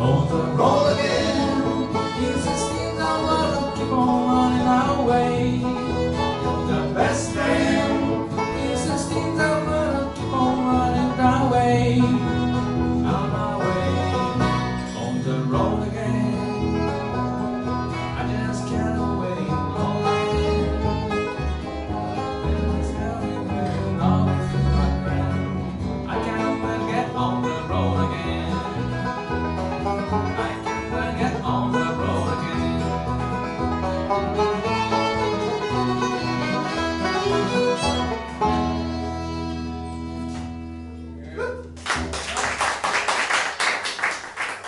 on the road.